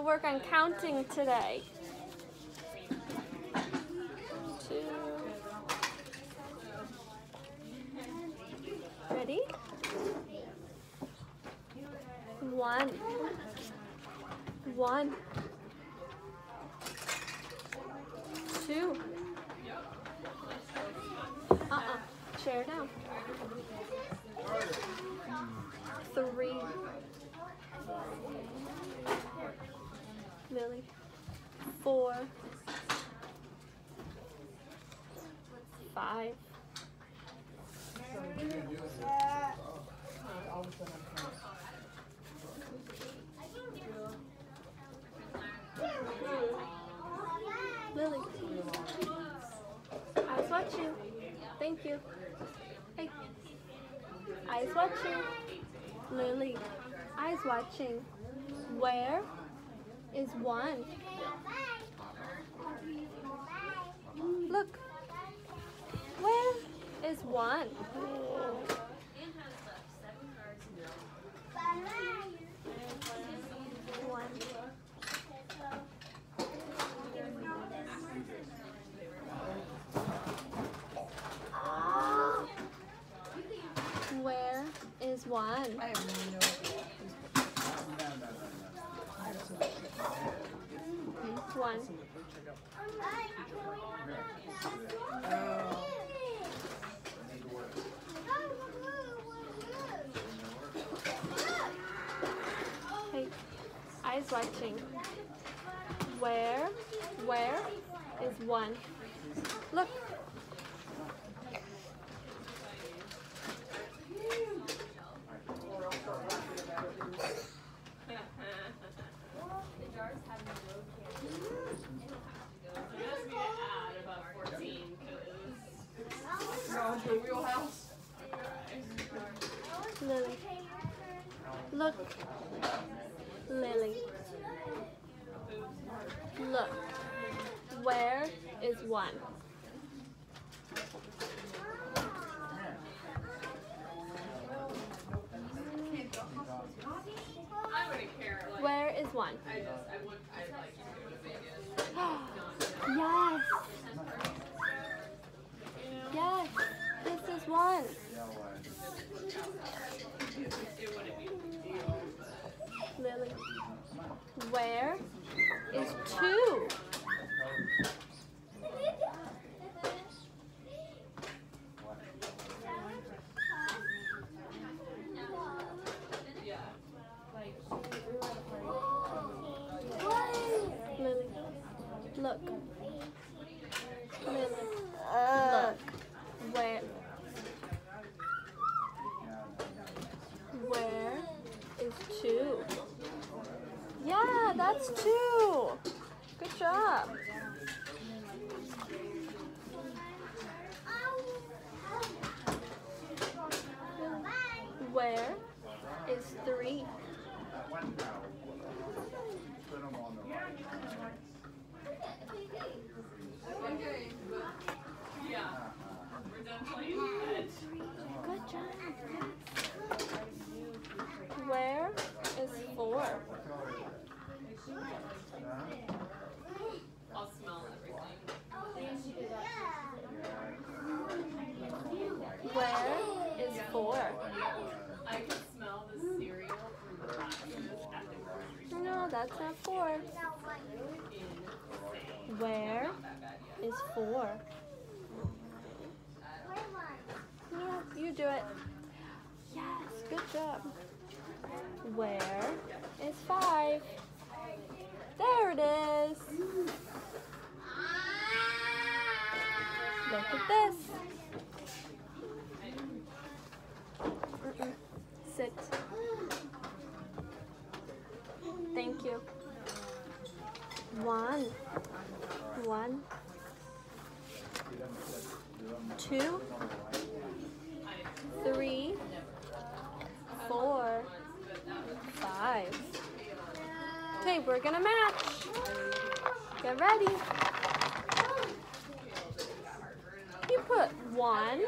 gonna work on counting today. Two. Ready? One. One. Two. Uh-uh. Chair down. Three. Lily. Four. Five. Lily. Eyes watching. Thank you. Hey. Eyes watching. Lily. Eyes watching. Where is one? Look. Where is one? One. Where is one? One. Hey, eyes watching. Where, where is one? Look. Going to a wheelhouse. Lily. Look. Lily. Look. Where is one? I wouldn't care. Like, Where is one? I just, I would, I'd like to go to Vegas. yes. Yes. This is one. It wouldn't be a big deal. Lily. Where is two? Yeah. Like, Lily. Look. Lily. Look. Where? Where is two? Yeah, that's two. Good job. Where is three? okay, but, yeah. We're done playing fetch. Good job. Where is four? I'll smell everything. Where is four? I can smell the cereal from the boxes at the grocery store. No, that's not four. Where is four? No, you do it. Yes, good job. Where is five? There it is. Look at this. One. One. Two. Three. Four. Five. Okay, we're gonna match. Get ready. You put one.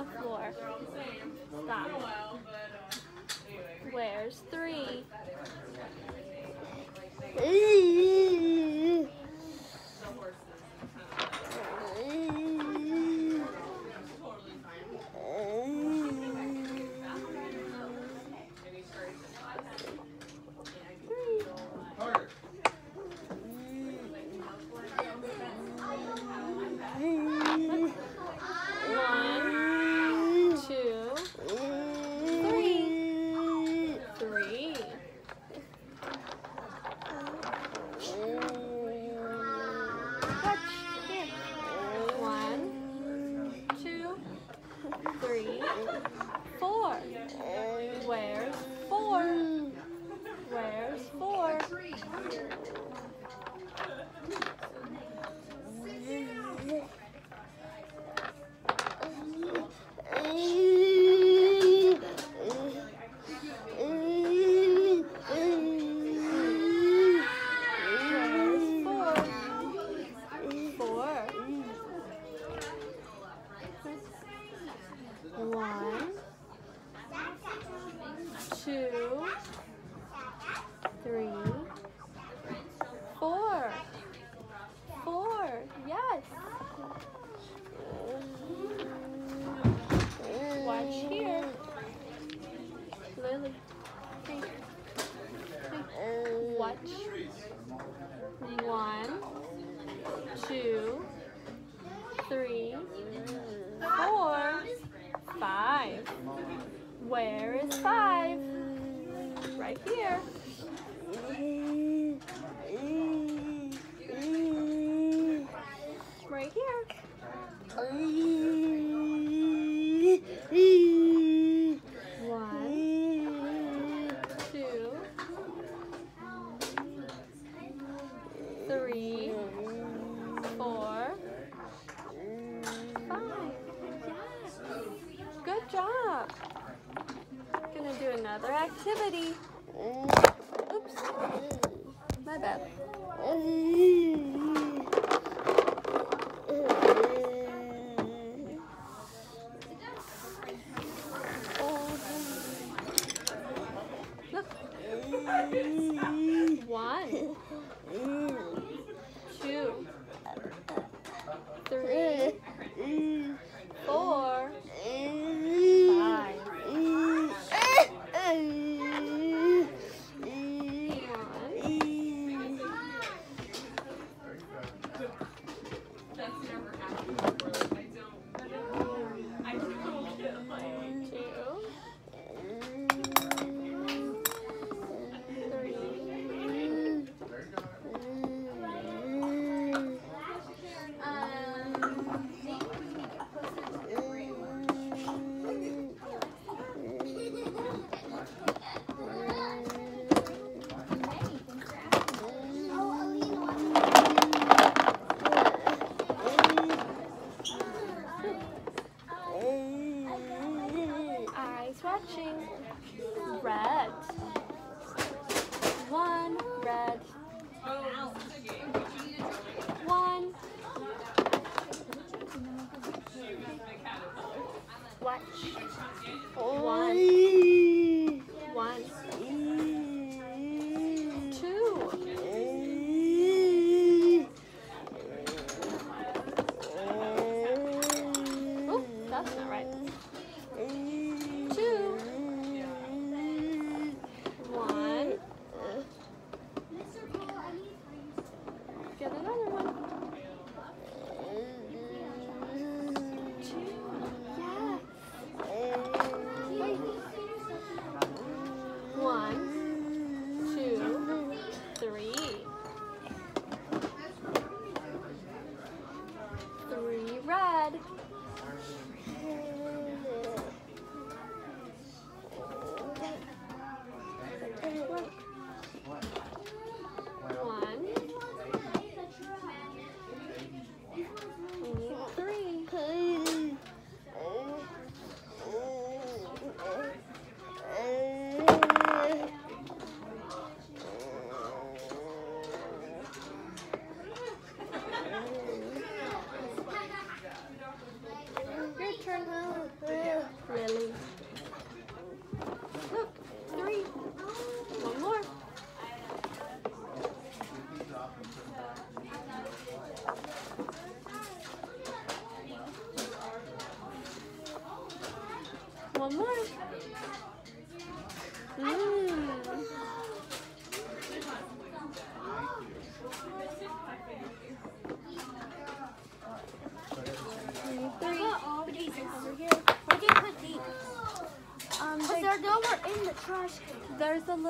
the floor. two, three, four, five. Where is five? Right here.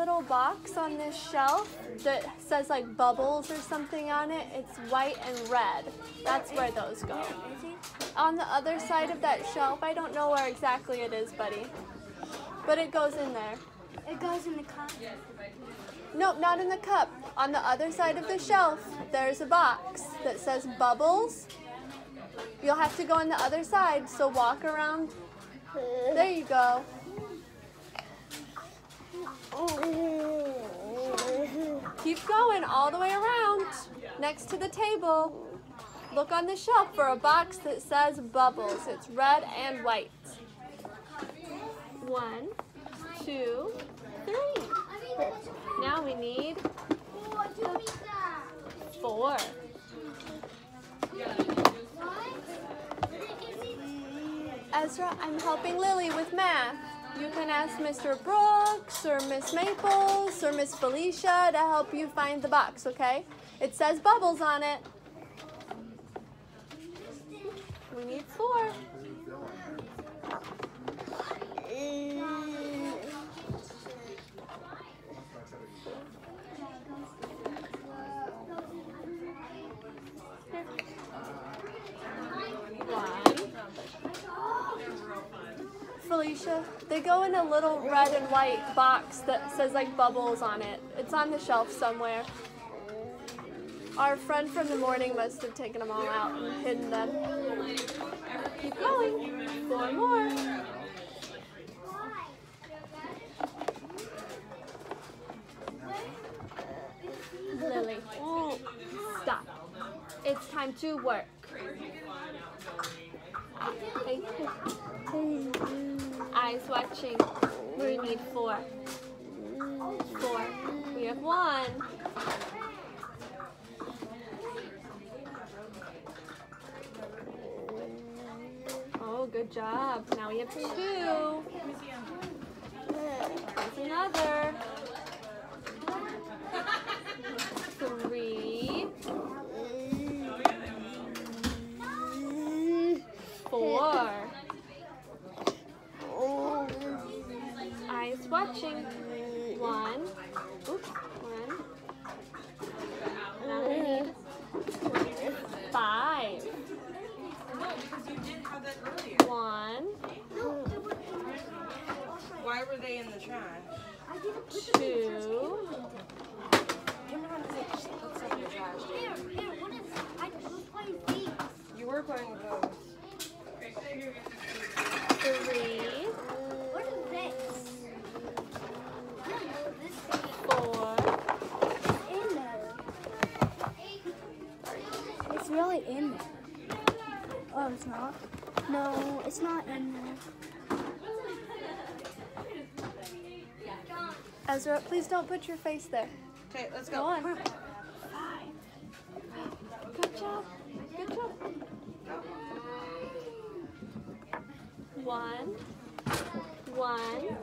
Little box on this shelf that says like bubbles or something on it. It's white and red. That's where those go. On the other side of that shelf, I don't know where exactly it is, buddy. But it goes in there. It goes in the cup. Nope, not in the cup. On the other side of the shelf, there's a box that says bubbles. You'll have to go on the other side, so walk around. There you go. Keep going all the way around. Next to the table. Look on the shelf for a box that says bubbles. It's red and white. One, two, three. Now we need four. Ezra, I'm helping Lily with math. You can ask Mr. Brooks or Miss Maples or Miss Felicia to help you find the box, okay? It says bubbles on it. Felicia, they go in a little red and white box that says like bubbles on it. It's on the shelf somewhere. Our friend from the morning must have taken them all out and hidden them. Keep going. Four more. Lily, stop. It's time to work guys watching we need four. Four. We have one. Oh, good job. Now we have two. There's another. Were they in the trash? two, Here, here, what is I was playing these. You were playing with those. three, What is this? I don't know this thing. four, in there. It's really in there. Oh, it's not? No, it's not in there. Ezra, please don't put your face there. Okay, let's Go go. on. Good job. Good job. One, one,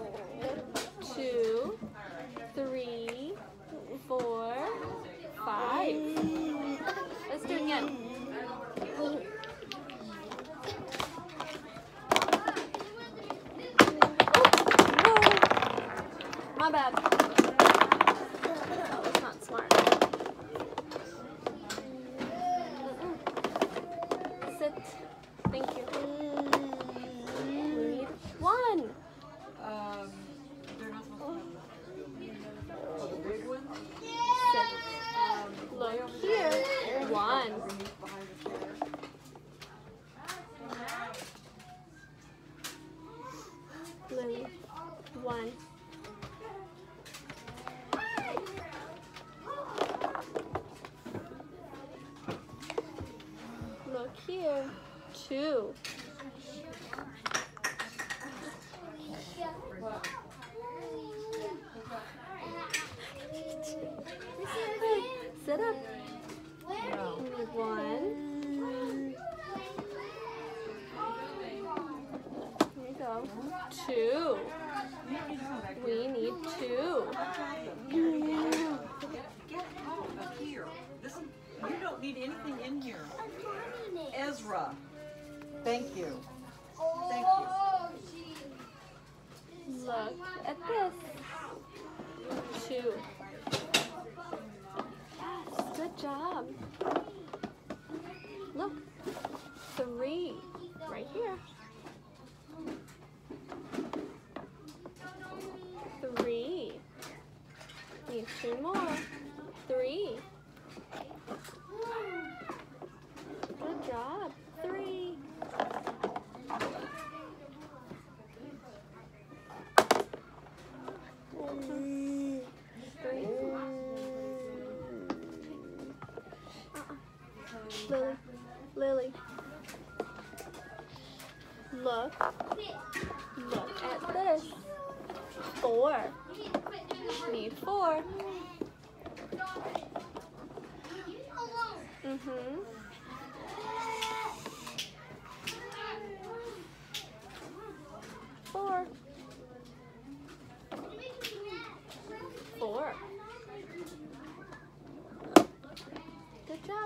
Two. We need two. Get out of here. This is, you don't need anything in here. Ezra. Thank you. Thank you. Look at this. Two. Yes, good job. Look. Three. Right here. Need two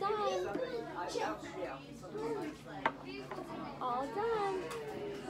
done. All done.